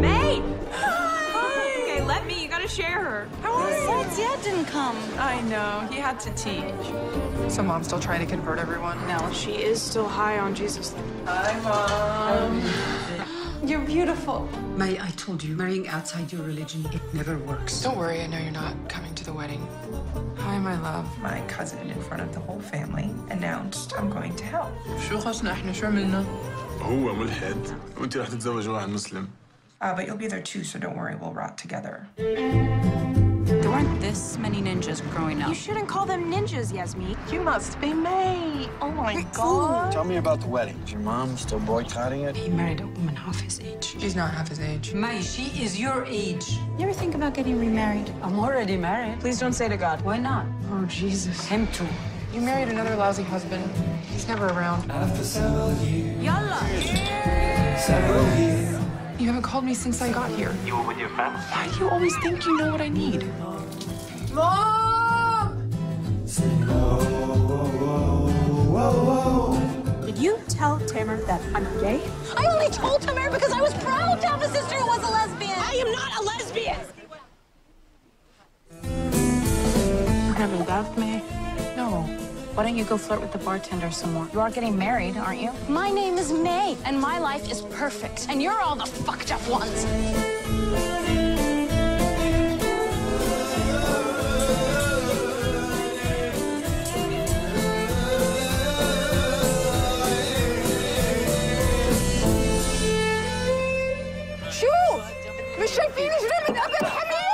May! Hi! Okay, let me. You gotta share her. How are you? Why Dad didn't come? I know. He had to teach. So Mom's still trying to convert everyone? No, she is still high on Jesus. Hi, Mom. You're beautiful. May, I told you, marrying outside your religion, it never works. Don't worry, I know you're not coming to the wedding. Hi, my love. My cousin, in front of the whole family, announced I'm going to hell. هو ملحد وانت رح تتزوج واحد مسلم Uh, but you'll be there too, so don't worry, we'll rot together. There weren't this many ninjas growing up. You shouldn't call them ninjas, Yasmin. You must be May. Oh my god. Tell me about the wedding. Is your mom still boycotting it? He married a woman half his age. She's not half his age. May, she is your age. You ever think about getting remarried? I'm already married. Please don't say to God. Why not? Oh, Jesus. Him too. You married another lousy husband. He's never around. Yalla. You haven't called me since I got here. You were with your friends? Why do you always think you know what I need? Mom! Did you tell Tamer that I'm gay? I only told Tamer because I was proud to have a sister who was a lesbian. I am not a lesbian. You never loved me? Why don't you go flirt with the bartender some more? You are getting married, aren't you? My name is May, and my life is perfect. And you're all the fucked up ones. شايفين جنين من قبل حميد